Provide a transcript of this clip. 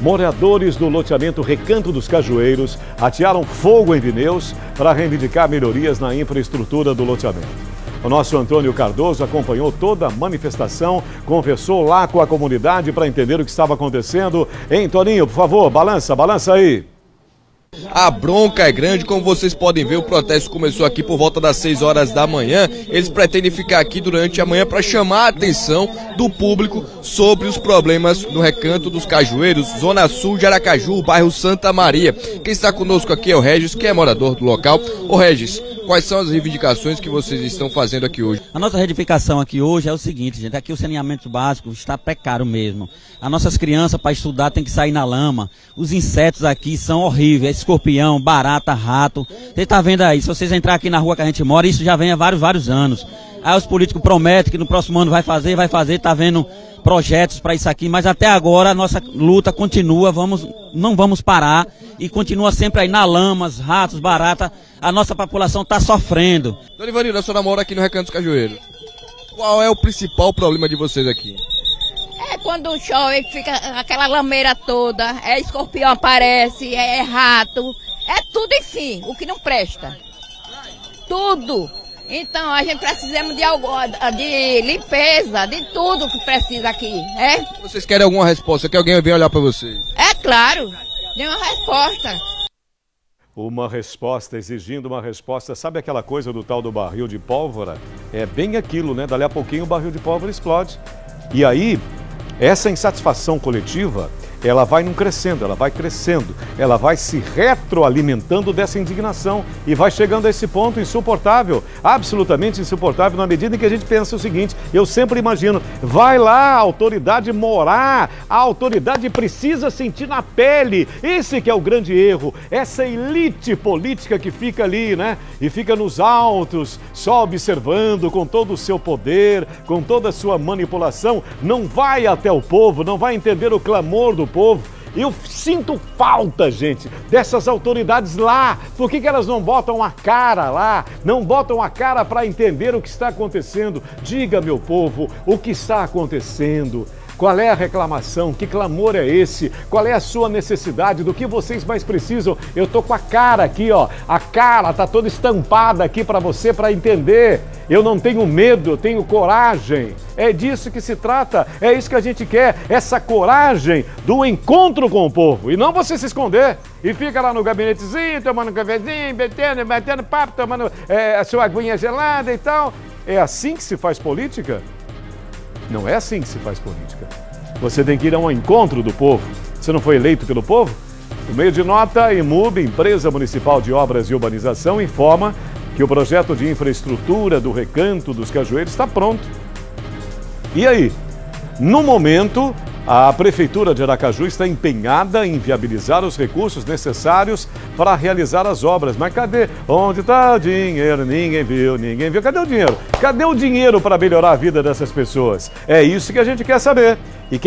Moradores do loteamento Recanto dos Cajueiros atearam fogo em pneus para reivindicar melhorias na infraestrutura do loteamento. O nosso Antônio Cardoso acompanhou toda a manifestação, conversou lá com a comunidade para entender o que estava acontecendo. Hein, Toninho, por favor, balança, balança aí. A bronca é grande, como vocês podem ver, o protesto começou aqui por volta das 6 horas da manhã. Eles pretendem ficar aqui durante a manhã para chamar a atenção do público sobre os problemas no Recanto dos Cajueiros, Zona Sul de Aracaju, bairro Santa Maria. Quem está conosco aqui é o Regis, que é morador do local. Ô Regis, quais são as reivindicações que vocês estão fazendo aqui hoje? A nossa reivindicação aqui hoje é o seguinte, gente, aqui o saneamento básico está precário mesmo. As nossas crianças para estudar tem que sair na lama. Os insetos aqui são horríveis escorpião, barata, rato. Você está vendo aí, se vocês entrar aqui na rua que a gente mora, isso já vem há vários, vários anos. Aí os políticos prometem que no próximo ano vai fazer, vai fazer, tá vendo projetos para isso aqui, mas até agora a nossa luta continua, vamos, não vamos parar e continua sempre aí na lamas, ratos, barata, a nossa população está sofrendo. Dona Ivanilda, a senhora mora aqui no Recanto dos Cajueiros. Qual é o principal problema de vocês aqui? É quando chove, fica aquela lameira toda, é escorpião aparece, é, é rato, é tudo enfim, o que não presta. Tudo. Então a gente precisamos de algo, de limpeza, de tudo que precisa aqui, é? Vocês querem alguma resposta? Quer que alguém venha olhar para vocês? É claro, tem uma resposta. Uma resposta, exigindo uma resposta. Sabe aquela coisa do tal do barril de pólvora? É bem aquilo, né? Dali a pouquinho o barril de pólvora explode. E aí, essa insatisfação coletiva, ela vai não crescendo, ela vai crescendo, ela vai se retroalimentando dessa indignação e vai chegando a esse ponto insuportável, absolutamente insuportável, na medida em que a gente pensa o seguinte: eu sempre imagino, vai lá a autoridade morar, a autoridade precisa sentir na pele, esse que é o grande erro, essa elite política que fica ali, né? E fica nos altos, só observando com todo o seu poder, com toda a sua manipulação, não vai até o povo, não vai entender o clamor do povo. Eu sinto falta, gente, dessas autoridades lá. Por que, que elas não botam a cara lá? Não botam a cara para entender o que está acontecendo? Diga, meu povo, o que está acontecendo. Qual é a reclamação? Que clamor é esse? Qual é a sua necessidade? Do que vocês mais precisam? Eu tô com a cara aqui, ó. A cara tá toda estampada aqui para você para entender. Eu não tenho medo, eu tenho coragem. É disso que se trata. É isso que a gente quer, essa coragem do encontro com o povo e não você se esconder e fica lá no gabinetezinho, tomando um cafezinho, batendo, batendo papo, tomando é, a sua aguinha gelada e tal. É assim que se faz política? Não é assim que se faz política. Você tem que ir a um encontro do povo. Você não foi eleito pelo povo? No meio de nota, a EMUB, Empresa Municipal de Obras e Urbanização, informa que o projeto de infraestrutura do Recanto dos Cajueiros está pronto. E aí? No momento, a Prefeitura de Aracaju está empenhada em viabilizar os recursos necessários para realizar as obras. Mas cadê? Onde está o dinheiro? Ninguém viu, ninguém viu. Cadê o dinheiro? Cadê o dinheiro para melhorar a vida dessas pessoas? É isso que a gente quer saber. E